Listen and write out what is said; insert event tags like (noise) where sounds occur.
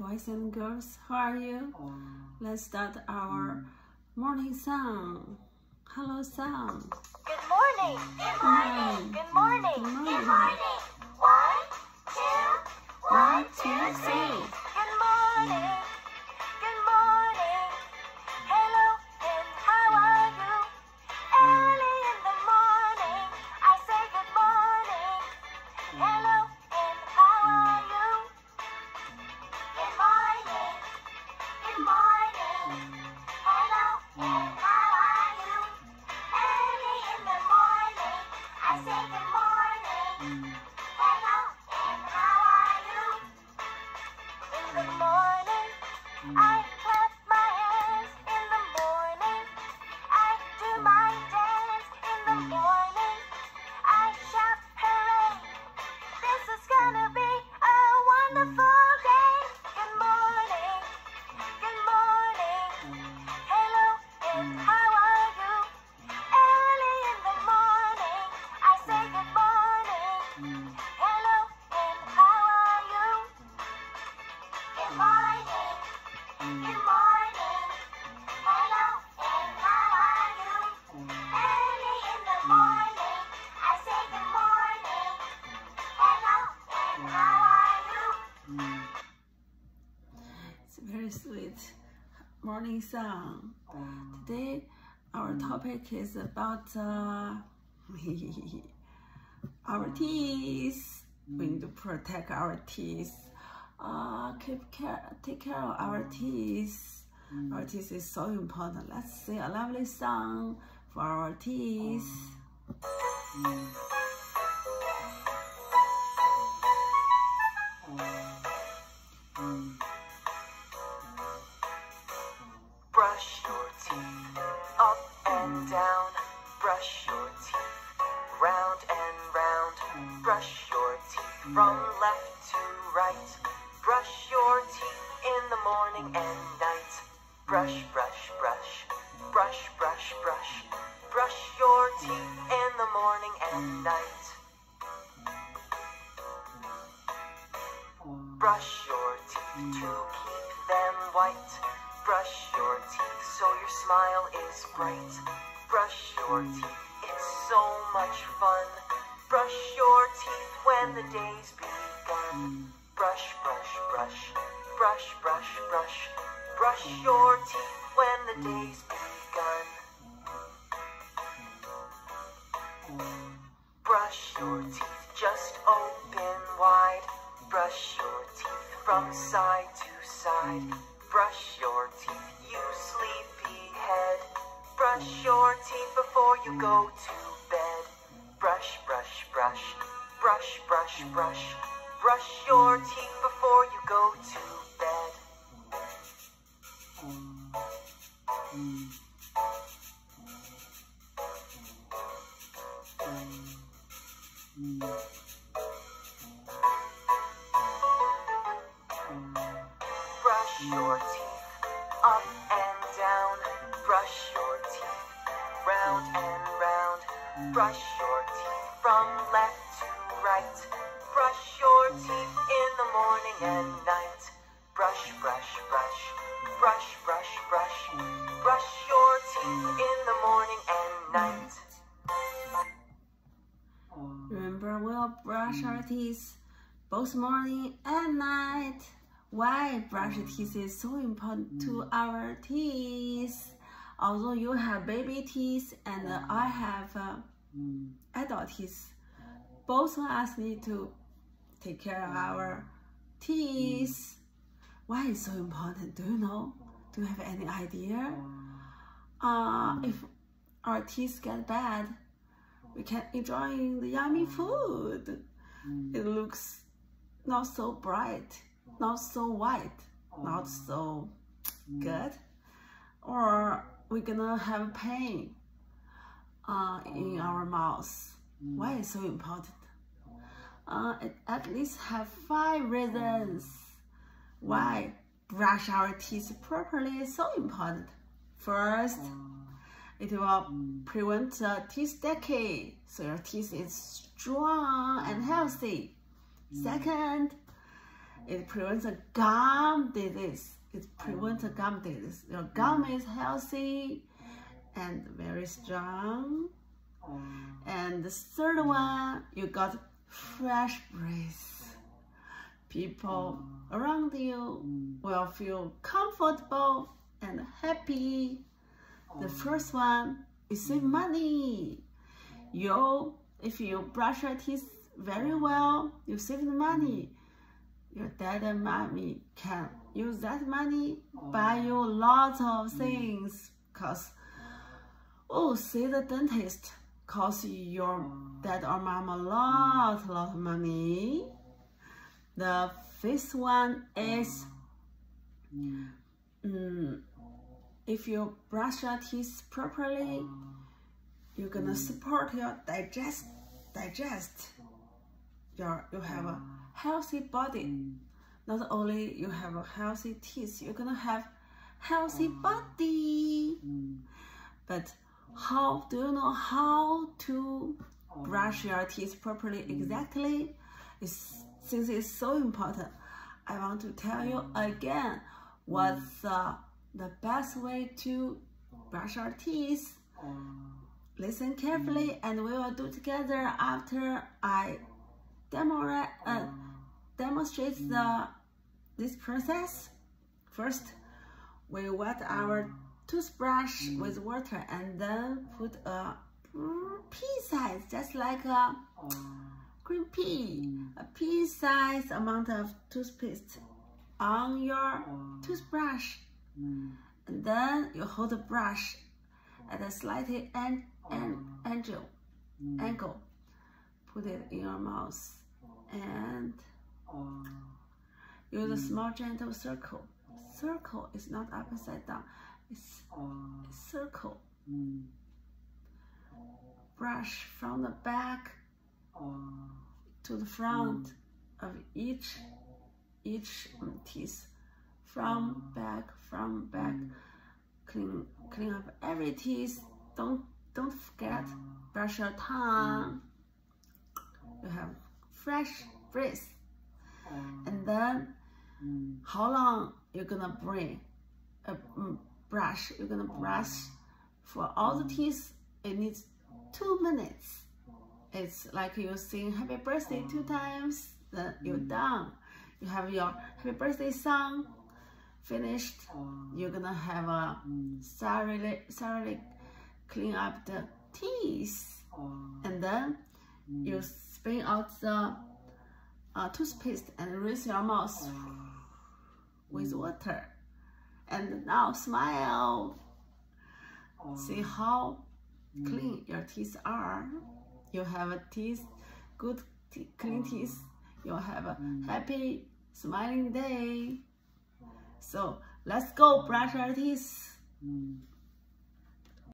boys and girls. How are you? Let's start our mm. morning song. Hello, song. Good morning. Good morning. Good morning. Good morning. Good morning. One, two, One, one, two, two, three. Morning song. Today, our mm. topic is about uh, (laughs) our teeth. We need to mm. protect our teeth. Uh, keep care, take care of our mm. teeth. Our teeth is so important. Let's sing a lovely song for our teeth. Up and down. Brush your teeth round and round. Brush your teeth from left to right. Brush your teeth in the morning and night. Brush, brush, brush. Brush, brush, brush. Brush your teeth in the morning and night. Brush your teeth to keep them white. Brush your teeth so your smile is bright. Brush your teeth, it's so much fun. Brush your teeth when the day's begun. Brush, brush, brush. Brush, brush, brush. Brush your teeth when the day's begun. Brush your teeth just open wide. Brush your teeth from side to side. Brush your teeth, you sleepy head. Brush your teeth before you go to bed. Brush, brush, brush. Brush, brush, brush. Brush your teeth before you go to bed. Brush your teeth up and down. Brush your teeth round and round. Brush your teeth from left to right. Brush your teeth in the morning and night. Brush, brush, brush. Brush, brush, brush. Brush your teeth in the morning and night. Remember, we'll brush our teeth both morning and night. Why brush teeth is so important to mm. our teeth? Although you have baby teeth and I have uh, mm. adult teeth, both of us need to take care of our teeth. Mm. Why is so important? Do you know? Do you have any idea? Uh, if our teeth get bad, we can enjoy the yummy food. It looks not so bright, not so white, not so good. Or we're gonna have pain uh, in our mouth. Why is so important? Uh, it at least have five reasons why brush our teeth properly is so important. First, it will prevent uh, teeth decay, so your teeth is strong and healthy. Second, It prevents a gum disease. It prevents a gum disease. Your gum mm. is healthy and very strong. Oh. And the third mm. one, you got fresh breath. People oh. around you mm. will feel comfortable and happy. The oh. first one is save money. You, if you brush your teeth very well, you save the money. Your dad and mommy can use that money oh. buy you lots of things. Cause, oh, see the dentist cost your oh. dad or mom a lot, lot of money. The fifth one is, mm. mm, if you brush your teeth properly, oh. you're gonna mm. support your digest, digest. Your you have a healthy body. Not only you have a healthy teeth, you're gonna have healthy ah. body. But how do you know how to oh. brush your teeth properly mm. exactly? It's, since it's so important, I want to tell you mm. again what's uh, the best way to brush our teeth. Oh. Listen carefully mm. and we will do together after I demo, uh, oh. demonstrate the, this process. First, we wet our oh. toothbrush mm. with water and then put a pea size, just like a oh. green pea, mm. a pea size amount of toothpaste on your toothbrush. Mm. And then you hold the brush at a slightly an, an, angle, angle. Put it in your mouth and use mm. a small gentle circle. Circle is not upside down, it's circle. Brush from the back to the front of each each mm, teeth. From back from back. Clean clean up every teeth. Don't don't forget brush your tongue. You have fresh breath oh. and then mm. how long you're gonna bring a mm, brush? You're gonna oh. brush for all the mm. teeth it needs two minutes. Oh. It's like you sing happy birthday two times then you're mm. done. You have your happy birthday song finished, you're gonna have a thoroughly, thoroughly clean up the teeth. And then you spin out the uh, toothpaste and rinse your mouth with water. And now smile. Oh. See how mm. clean your teeth are. You have a teeth, good clean oh. teeth. You have a mm. happy smiling day. So let's go brush our teeth. Mm.